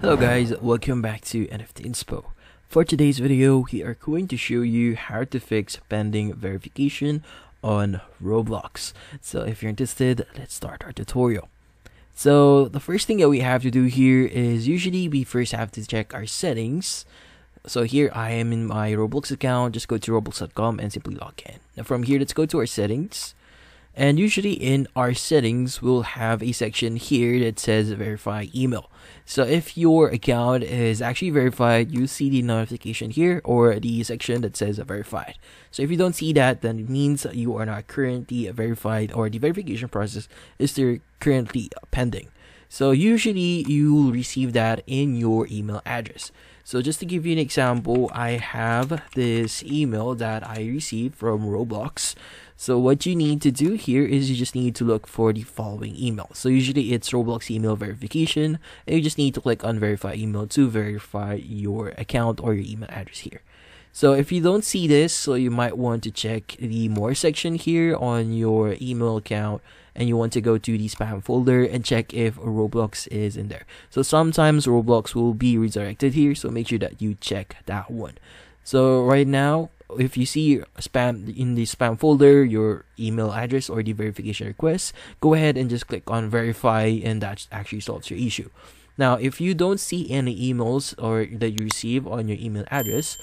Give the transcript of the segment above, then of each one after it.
Hello guys, welcome back to NFT Inspo. For today's video, we are going to show you how to fix pending verification on Roblox. So if you're interested, let's start our tutorial. So the first thing that we have to do here is usually we first have to check our settings. So here I am in my Roblox account, just go to roblox.com and simply log in. Now from here, let's go to our settings. And usually in our settings, we'll have a section here that says verify email. So if your account is actually verified, you see the notification here or the section that says verified. So if you don't see that, then it means you are not currently verified or the verification process is still currently pending. So usually you will receive that in your email address. So just to give you an example, I have this email that I received from Roblox. So what you need to do here is you just need to look for the following email. So usually it's Roblox email verification and you just need to click on verify email to verify your account or your email address here. So if you don't see this, so you might want to check the more section here on your email account and you want to go to the spam folder and check if Roblox is in there. So sometimes Roblox will be redirected here, so make sure that you check that one. So right now, if you see spam in the spam folder your email address or the verification request go ahead and just click on verify and that actually solves your issue now if you don't see any emails or that you receive on your email address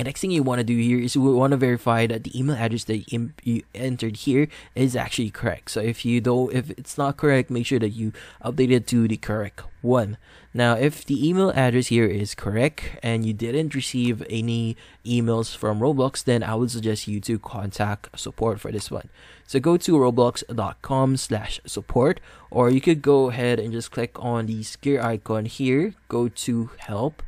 the next thing you want to do here is we want to verify that the email address that you, you entered here is actually correct. So if you don't, if it's not correct, make sure that you update it to the correct one. Now, if the email address here is correct and you didn't receive any emails from Roblox, then I would suggest you to contact support for this one. So go to roblox.com slash support, or you could go ahead and just click on the gear icon here, go to help,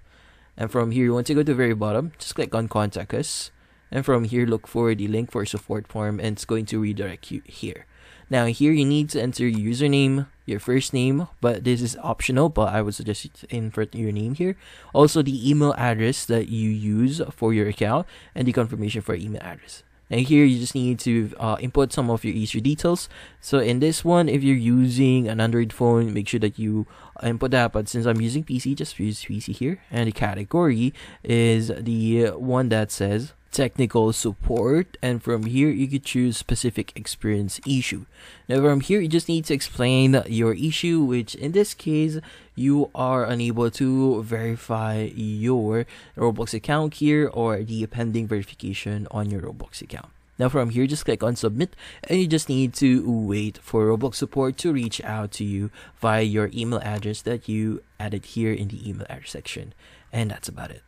and from here, once you want to go to the very bottom, just click on contact us. And from here, look for the link for support form and it's going to redirect you here. Now here you need to enter your username, your first name, but this is optional, but I would suggest you enter your name here. Also the email address that you use for your account and the confirmation for email address. And here you just need to uh, input some of your user details. So in this one, if you're using an Android phone, make sure that you input that. But since I'm using PC, just use PC here. And the category is the one that says technical support and from here you could choose specific experience issue. Now from here you just need to explain your issue which in this case you are unable to verify your roblox account here or the pending verification on your roblox account. Now from here just click on submit and you just need to wait for roblox support to reach out to you via your email address that you added here in the email address section. And that's about it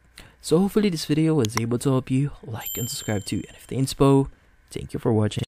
so hopefully this video was able to help you. Like and subscribe to NFT Inspo. Thank you for watching.